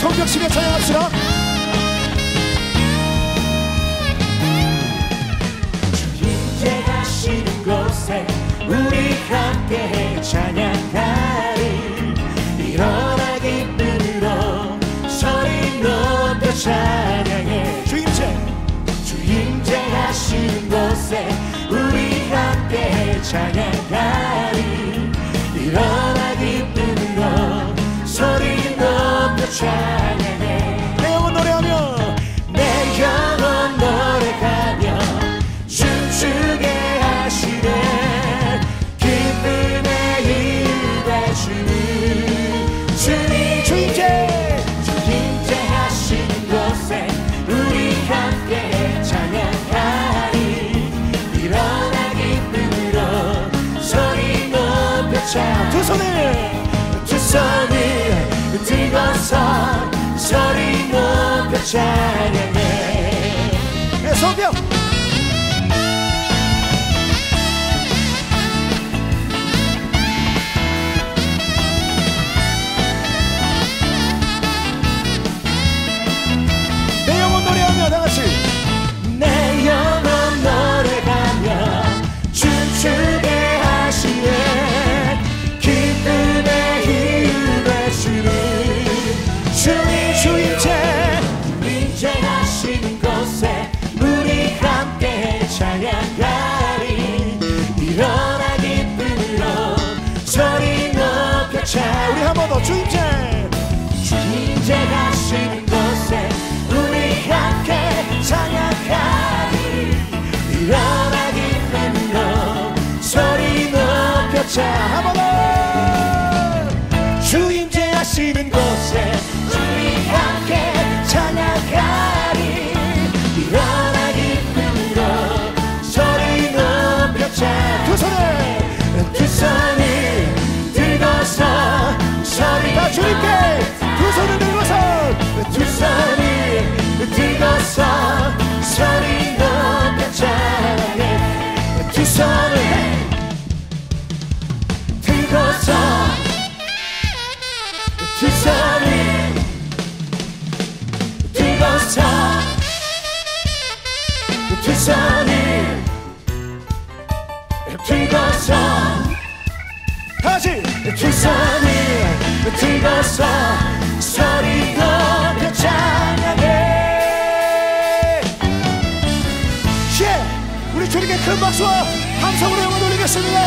하시며 찬양합시다. 이제 가시는 곳에 우리 함께 찬양하리. 일어나 기쁨으로 소리 높여 찬양해. 주임제. 주임제 하시는 곳에 우리 함께 찬양 높 들고서 소리 높여 찬양해. 내 성경 소리 높여 찬양 우리 한 번 더 주임제. 주님제 가시는 곳에 우리 함께 찬양하리. 일어나 기쁨으로 소리 높여 찬양 한번 더. 주임제 하시는 곳에 우리 함께 찬양하리 두 손을 들고서 다시. 두 손을 들고서 소리 높여 찬양해 예. 우리 주님께 큰 박수와 함성으로 영을 올리겠습니다